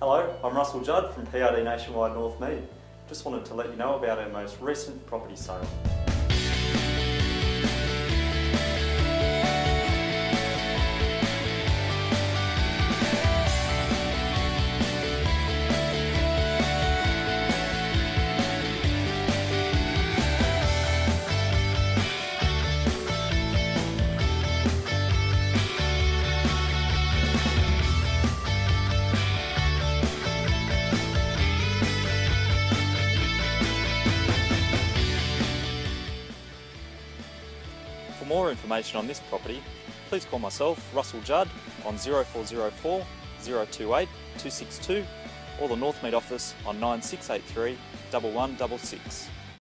Hello, I'm Russell Judd from PRD Nationwide Northmead. Just wanted to let you know about our most recent property sale. For more information on this property, please call myself, Russell Judd, on 0404 028 262 or the Northmead office on 9683 1166.